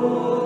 Oh.